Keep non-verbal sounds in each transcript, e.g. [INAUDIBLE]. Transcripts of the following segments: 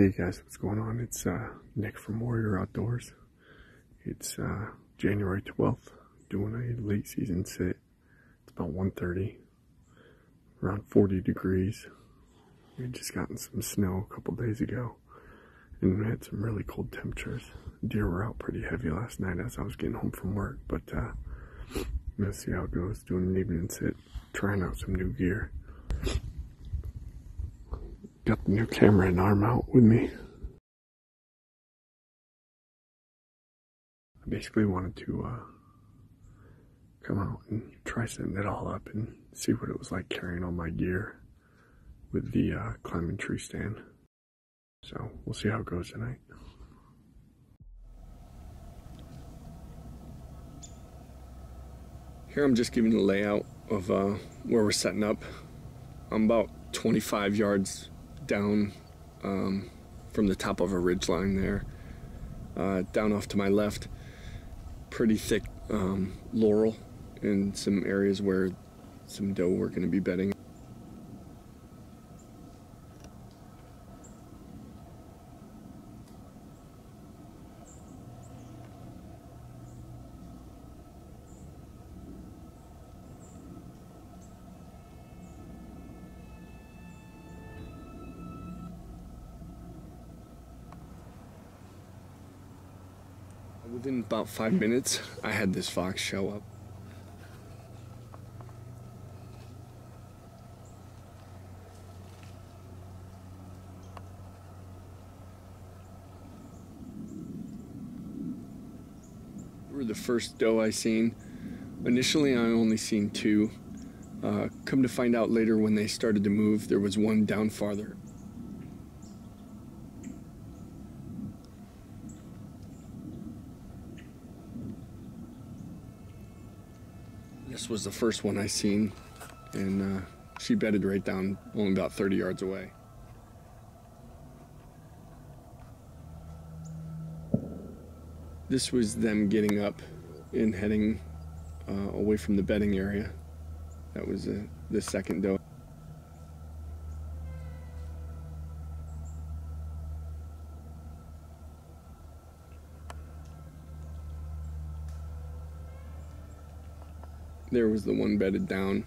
Hey guys, what's going on? It's uh, Nick from Warrior Outdoors. It's uh, January 12th, doing a late season sit. It's about 1.30, around 40 degrees. We had just gotten some snow a couple days ago, and we had some really cold temperatures. Deer were out pretty heavy last night as I was getting home from work, but uh, I'm gonna see how it goes, doing an evening sit, trying out some new gear got the new camera and arm out with me. I basically wanted to uh, come out and try setting it all up and see what it was like carrying all my gear with the uh, climbing tree stand. So we'll see how it goes tonight. Here I'm just giving the layout of uh, where we're setting up. I'm about 25 yards down um, from the top of a ridge line there. Uh, down off to my left, pretty thick um, laurel in some areas where some doe were going to be bedding. Within about five minutes, I had this fox show up. Were the first doe I seen. Initially, I only seen two. Uh, come to find out later when they started to move, there was one down farther. This was the first one I seen, and uh, she bedded right down, only about 30 yards away. This was them getting up and heading uh, away from the bedding area. That was uh, the second doe. There was the one bedded down.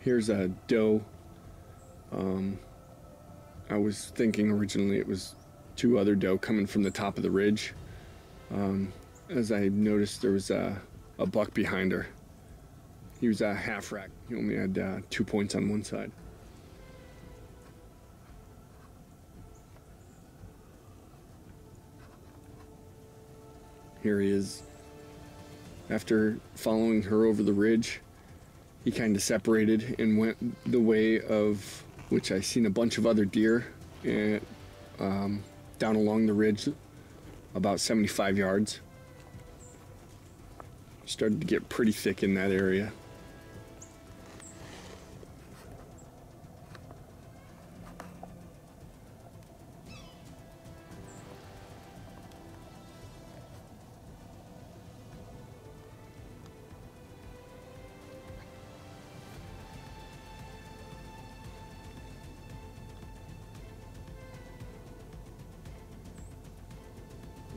Here's a doe. Um, I was thinking originally it was two other doe coming from the top of the ridge. Um, as I noticed, there was a, a, buck behind her. He was a half rack. He only had uh, two points on one side. Here he is. After following her over the ridge, he kind of separated and went the way of which I seen a bunch of other deer and, um, down along the ridge, about 75 yards. Started to get pretty thick in that area.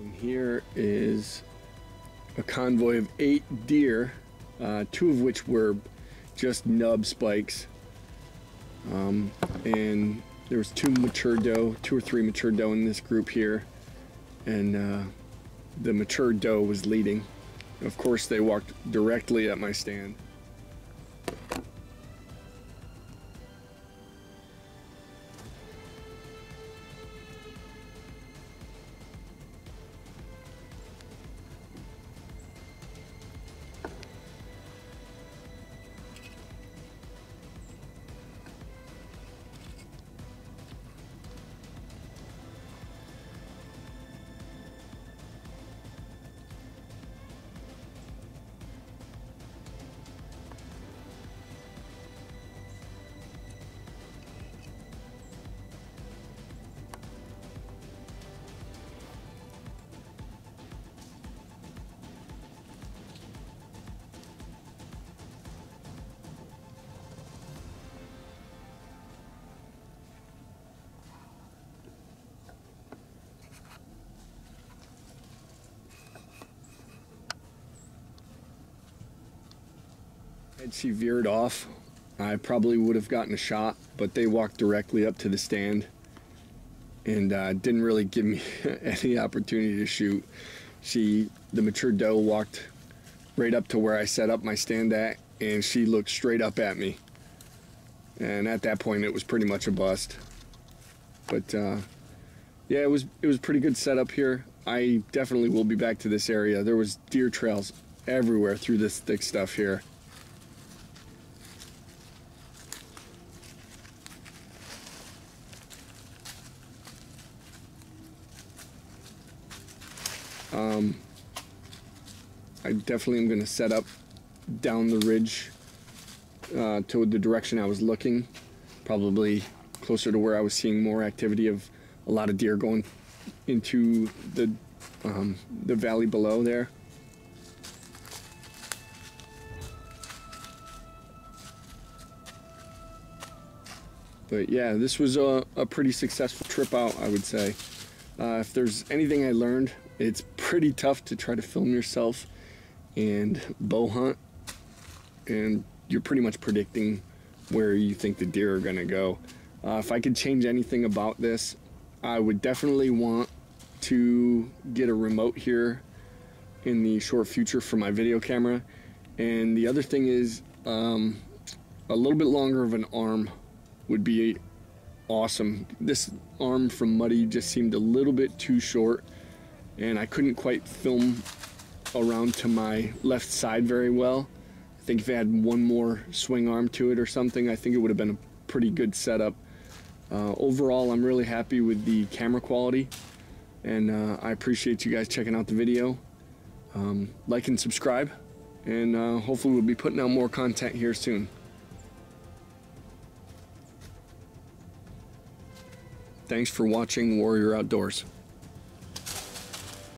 And here is a convoy of eight deer, uh, two of which were just nub spikes. Um, and there was two mature doe, two or three mature doe in this group here. And uh, the mature doe was leading. Of course, they walked directly at my stand. She veered off, I probably would have gotten a shot, but they walked directly up to the stand and uh, didn't really give me [LAUGHS] any opportunity to shoot. She, the mature doe, walked right up to where I set up my stand at, and she looked straight up at me. And at that point, it was pretty much a bust. But uh, yeah, it was it was pretty good setup here. I definitely will be back to this area. There was deer trails everywhere through this thick stuff here. Um, I definitely am going to set up down the ridge uh, to the direction I was looking, probably closer to where I was seeing more activity of a lot of deer going into the um, the valley below there. But yeah, this was a, a pretty successful trip out, I would say. Uh, if there's anything I learned, it's pretty tough to try to film yourself and bow hunt, and you're pretty much predicting where you think the deer are gonna go. Uh, if I could change anything about this, I would definitely want to get a remote here in the short future for my video camera. And the other thing is um, a little bit longer of an arm would be awesome. This arm from Muddy just seemed a little bit too short and I couldn't quite film around to my left side very well. I think if I had one more swing arm to it or something, I think it would have been a pretty good setup. Uh, overall, I'm really happy with the camera quality and uh, I appreciate you guys checking out the video. Um, like and subscribe and uh, hopefully we'll be putting out more content here soon. Thanks for watching Warrior Outdoors.